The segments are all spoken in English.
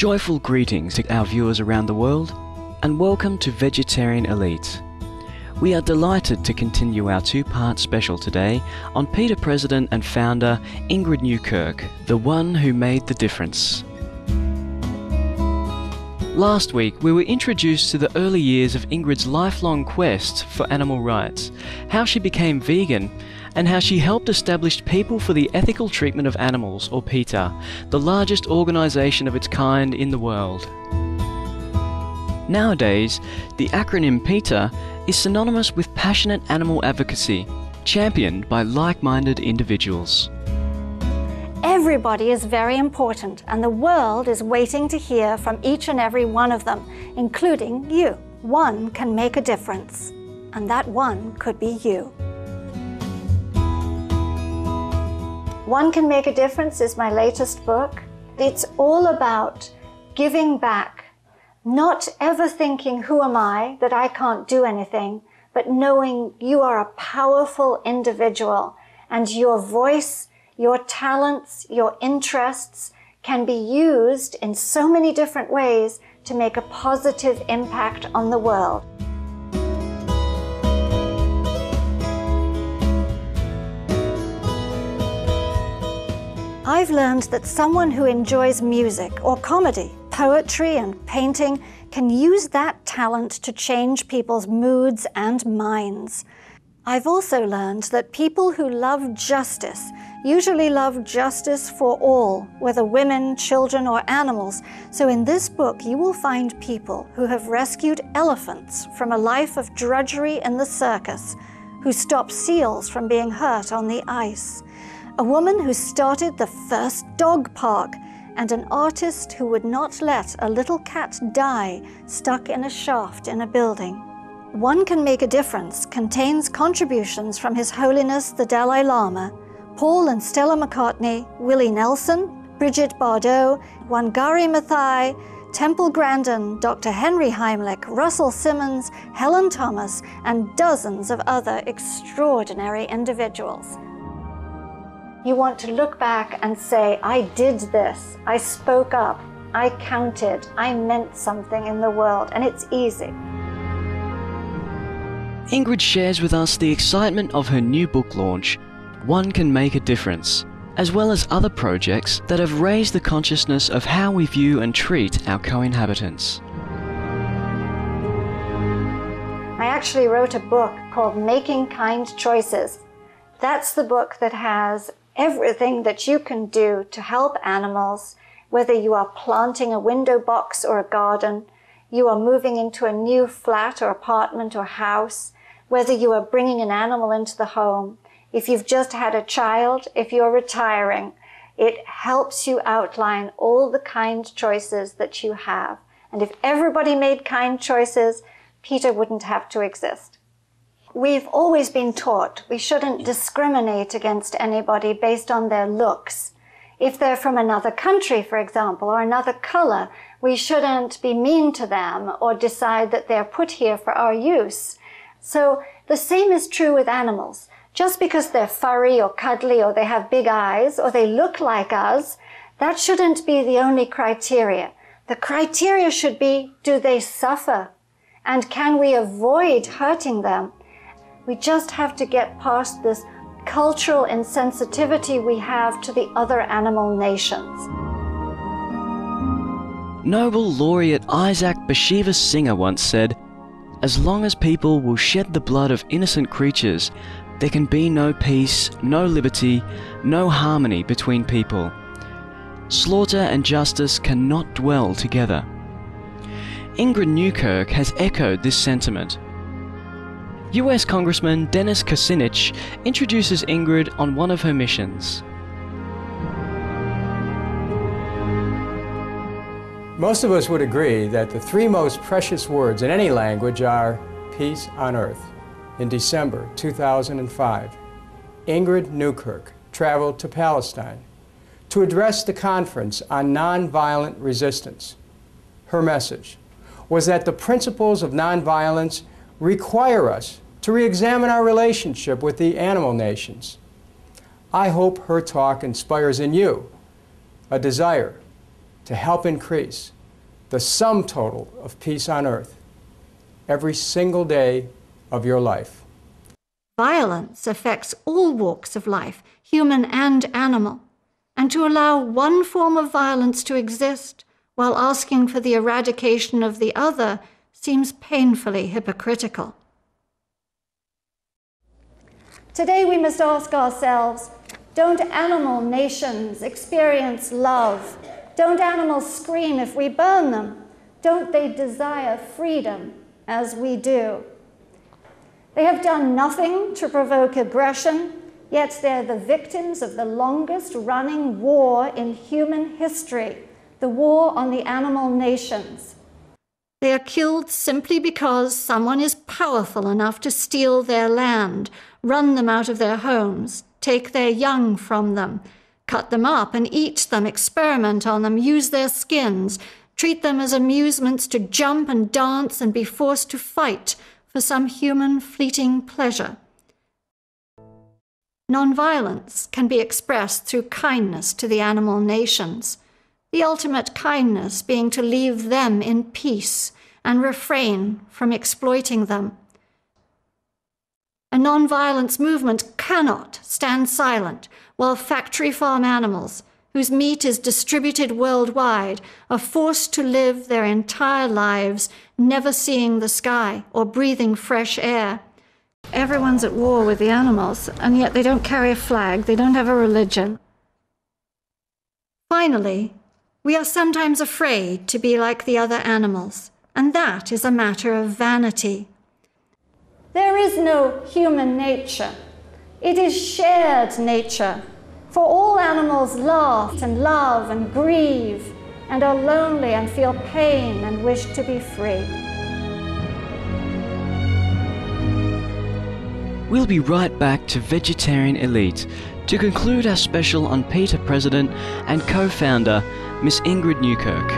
Joyful greetings to our viewers around the world, and welcome to Vegetarian Elite. We are delighted to continue our two part special today on PETA President and founder Ingrid Newkirk, the one who made the difference. Last week, we were introduced to the early years of Ingrid's lifelong quest for animal rights, how she became vegan, and how she helped establish People for the Ethical Treatment of Animals, or PETA, the largest organisation of its kind in the world. Nowadays, the acronym PETA is synonymous with passionate animal advocacy, championed by like minded individuals. Everybody is very important, and the world is waiting to hear from each and every one of them, including you. One can make a difference, and that one could be you. One Can Make a Difference is my latest book. It's all about giving back, not ever thinking, Who am I, that I can't do anything, but knowing you are a powerful individual and your voice, your talents, your interests can be used in so many different ways to make a positive impact on the world. I've learned that someone who enjoys music or comedy, poetry and painting can use that talent to change people's moods and minds. I've also learned that people who love justice usually love justice for all, whether women, children, or animals. So in this book, you will find people who have rescued elephants from a life of drudgery in the circus, who stopped seals from being hurt on the ice a woman who started the first dog park, and an artist who would not let a little cat die stuck in a shaft in a building. One Can Make a Difference contains contributions from His Holiness the Dalai Lama, Paul and Stella McCartney, Willie Nelson, Brigitte Bardot, Wangari Maathai, Temple Grandin, Dr. Henry Heimlich, Russell Simmons, Helen Thomas, and dozens of other extraordinary individuals. You want to look back and say, I did this, I spoke up, I counted, I meant something in the world, and it's easy. Ingrid shares with us the excitement of her new book launch, One Can Make a Difference, as well as other projects that have raised the consciousness of how we view and treat our co inhabitants. I actually wrote a book called Making Kind Choices. That's the book that has everything that you can do to help animals, whether you are planting a window box or a garden, you are moving into a new flat or apartment or house, whether you are bringing an animal into the home, if you've just had a child, if you're retiring, it helps you outline all the kind choices that you have. And if everybody made kind choices, PETA wouldn't have to exist. We've always been taught we shouldn't discriminate against anybody based on their looks. If they're from another country, for example, or another color, we shouldn't be mean to them or decide that they're put here for our use. So the same is true with animals. Just because they're furry or cuddly or they have big eyes or they look like us, that shouldn't be the only criteria. The criteria should be, do they suffer? And can we avoid hurting them? We just have to get past this cultural insensitivity we have to the other animal nations. Nobel laureate Isaac Bashevis Singer once said, As long as people will shed the blood of innocent creatures, there can be no peace, no liberty, no harmony between people. Slaughter and justice cannot dwell together. Ingrid Newkirk has echoed this sentiment. US Congressman Dennis Kucinich introduces Ingrid on one of her missions. Most of us would agree that the three most precious words in any language are peace on earth. In December 2005, Ingrid Newkirk traveled to Palestine to address the conference on nonviolent resistance. Her message was that the principles of nonviolence require us to re examine our relationship with the animal nations. I hope her talk inspires in you a desire to help increase the sum total of peace on earth every single day of your life. Violence affects all walks of life, human and animal, and to allow one form of violence to exist while asking for the eradication of the other seems painfully hypocritical. Today we must ask ourselves don't animal nations experience love? Don't animals scream if we burn them? Don't they desire freedom as we do? They have done nothing to provoke aggression, yet they're the victims of the longest running war in human history the war on the animal nations. They are killed simply because someone is powerful enough to steal their land, run them out of their homes, take their young from them, cut them up and eat them, experiment on them, use their skins, treat them as amusements to jump and dance and be forced to fight for some human fleeting pleasure. Nonviolence can be expressed through kindness to the animal nations, the ultimate kindness being to leave them in peace and refrain from exploiting them. A nonviolence movement cannot stand silent while factory farm animals, whose meat is distributed worldwide, are forced to live their entire lives never seeing the sky or breathing fresh air. Everyone's at war with the animals, and yet they don't carry a flag, they don't have a religion. Finally, we are sometimes afraid to be like the other animals, and that is a matter of vanity. There is no human nature. It is shared nature. For all animals laugh and love and grieve and are lonely and feel pain and wish to be free. We'll be right back to Vegetarian Elite to conclude our special on PETA President and co founder, Miss Ingrid Newkirk.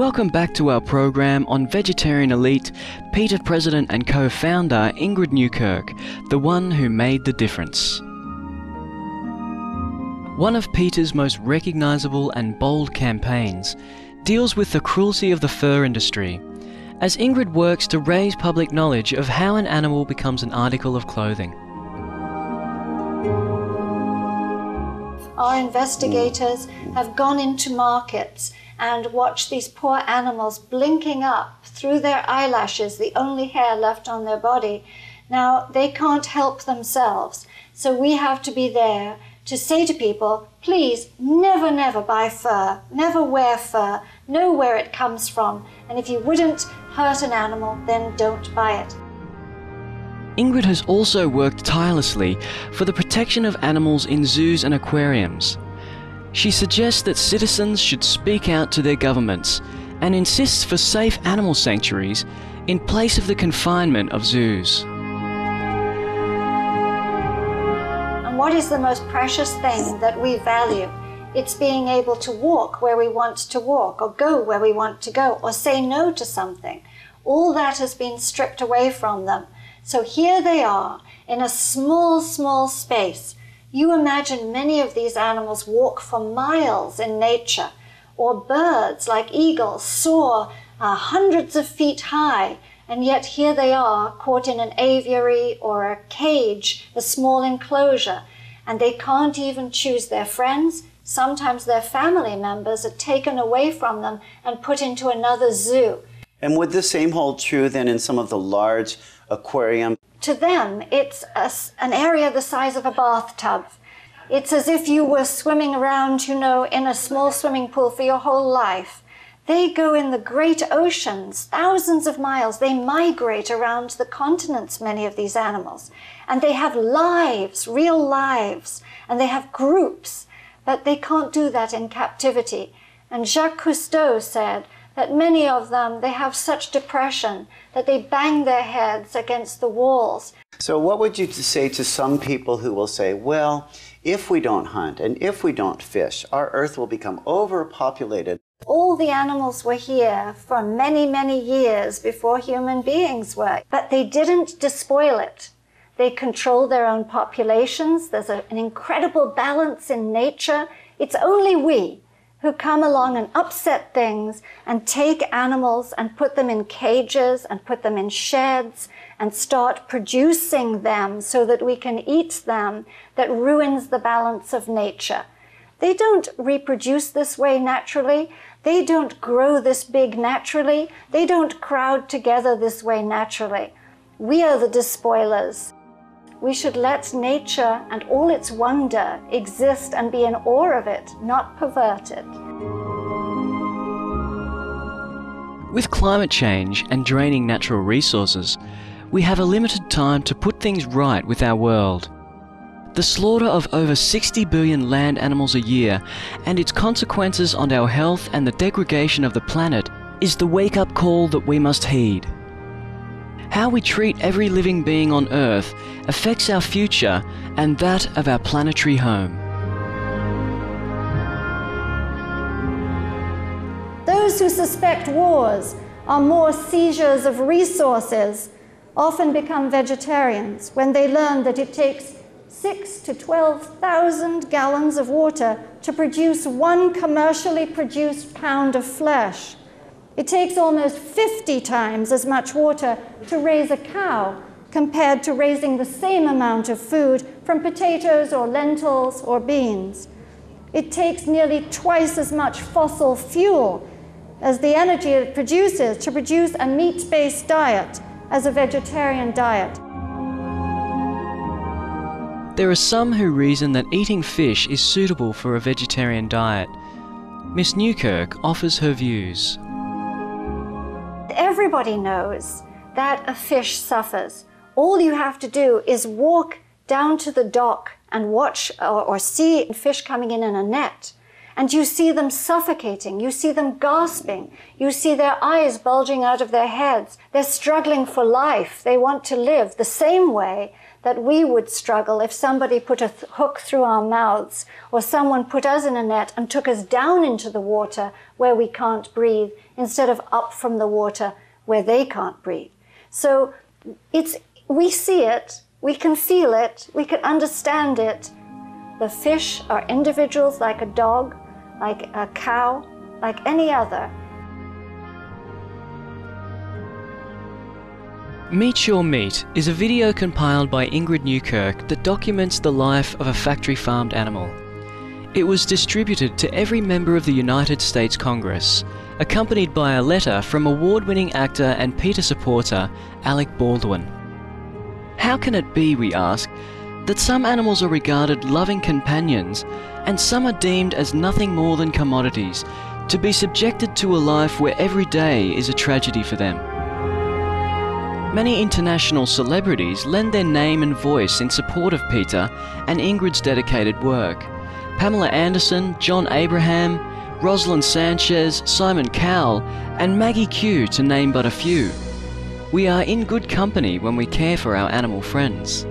Welcome back to our program on Vegetarian Elite, PETA President and co founder Ingrid Newkirk, the one who made the difference. One of PETA's most recognisable and bold campaigns deals with the cruelty of the fur industry, as Ingrid works to raise public knowledge of how an animal becomes an article of clothing. Our investigators have gone into markets and watch these poor animals blinking up through their eyelashes, the only hair left on their body. Now, they can't help themselves. So we have to be there to say to people, please never, never buy fur, never wear fur, know where it comes from, and if you wouldn't hurt an animal, then don't buy it. Ingrid has also worked tirelessly for the protection of animals in zoos and aquariums. She suggests that citizens should speak out to their governments and insists for safe animal sanctuaries in place of the confinement of zoos. And what is the most precious thing that we value? It's being able to walk where we want to walk, or go where we want to go, or say no to something. All that has been stripped away from them. So here they are in a small, small space you imagine many of these animals walk for miles in nature, or birds like eagles soar uh, hundreds of feet high, and yet here they are caught in an aviary or a cage, a small enclosure, and they can't even choose their friends. Sometimes their family members are taken away from them and put into another zoo. And would the same hold true then in some of the large aquariums? To them, it's a, an area the size of a bathtub. It's as if you were swimming around, you know, in a small swimming pool for your whole life. They go in the great oceans, thousands of miles. They migrate around the continents, many of these animals. And they have lives, real lives, and they have groups, but they can't do that in captivity. And Jacques Cousteau said that many of them, they have such depression that they bang their heads against the walls. So, what would you say to some people who will say, well, if we don't hunt and if we don't fish, our earth will become overpopulated? All the animals were here for many, many years before human beings were, but they didn't despoil it. They control their own populations. There's a, an incredible balance in nature. It's only we who come along and upset things and take animals and put them in cages and put them in sheds and start producing them so that we can eat them that ruins the balance of nature. They don't reproduce this way naturally. They don't grow this big naturally. They don't crowd together this way naturally. We are the despoilers. We should let nature and all its wonder exist and be in awe of it, not pervert it. With climate change and draining natural resources, we have a limited time to put things right with our world. The slaughter of over 60 billion land animals a year and its consequences on our health and the degradation of the planet is the wake up call that we must heed. How we treat every living being on Earth affects our future and that of our planetary home. Those who suspect wars are more seizures of resources often become vegetarians when they learn that it takes six to 12,000 gallons of water to produce one commercially produced pound of flesh. It takes almost 50 times as much water to raise a cow compared to raising the same amount of food from potatoes or lentils or beans. It takes nearly twice as much fossil fuel as the energy it produces to produce a meat based diet as a vegetarian diet. There are some who reason that eating fish is suitable for a vegetarian diet. Miss Newkirk offers her views. Everybody knows that a fish suffers. All you have to do is walk down to the dock and watch or, or, see fish coming in in a net. And you see them suffocating. You see them gasping. You see their eyes bulging out of their heads. They're struggling for life. They want to live the same way that we would struggle if somebody put a th- hook through our mouths or someone put us in a net and took us down into the water where we can't breathe instead of up from the water where they can't breathe. So it's, we see it, we can feel it, we can understand it. The fish are individuals like a dog, like a cow, like any other. Meet Your Meat is a video compiled by Ingrid Newkirk that documents the life of a factory farmed animal. It was distributed to every member of the United States Congress, accompanied by a letter from award winning actor and PETA supporter Alec Baldwin. How can it be, we ask, that some animals are regarded loving companions and some are deemed as nothing more than commodities, to be subjected to a life where every day is a tragedy for them? Many international celebrities lend their name and voice in support of PETA and Ingrid's dedicated work. Pamela Anderson, John Abraham, Roselyn Sanchez, Simon Cowell, and Maggie Q, to name but a few. We are in good company when we care for our animal friends.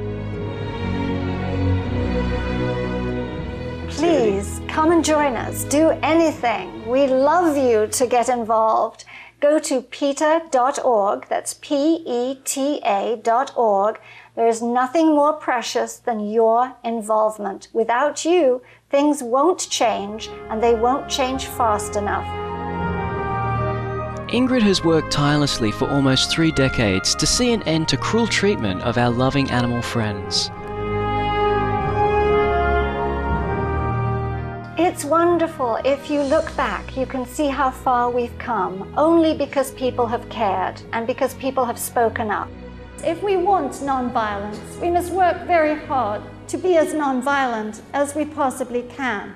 Please come and join us. Do anything. We love you to get involved go to PETA.org, that's P E T A.org. There is nothing more precious than your involvement. Without you, things won't change and they won't change fast enough. Ingrid has worked tirelessly for almost three decades to see an end to cruel treatment of our loving animal friends. It's wonderful. If you look back, you can see how far we've come, only because people have cared and because people have spoken up. If we want nonviolence, we must work very hard to be as nonviolent as we possibly can.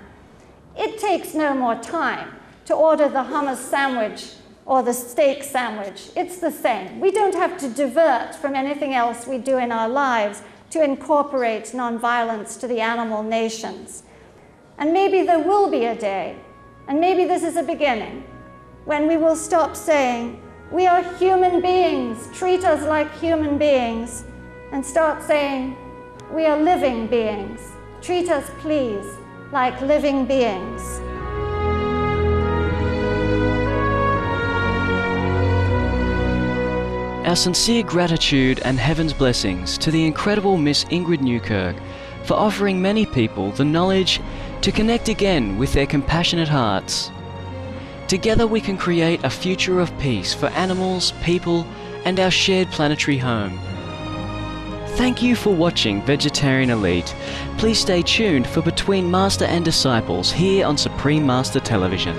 It takes no more time to order the hummus sandwich or the steak sandwich. It's the same. We don't have to divert from anything else we do in our lives to incorporate nonviolence to the animal nations. And maybe there will be a day, and maybe this is a beginning, when we will stop saying, We are human beings, treat us like human beings, and start saying, We are living beings, treat us, please, like living beings. Our sincere gratitude and heaven's blessings to the incredible Miss Ingrid Newkirk for offering many people the knowledge to connect again with their compassionate hearts. Together we can create a future of peace for animals, people, and our shared planetary home. Thank you for watching Vegetarian Elite. Please stay tuned for Between Master and Disciples here on Supreme Master Television.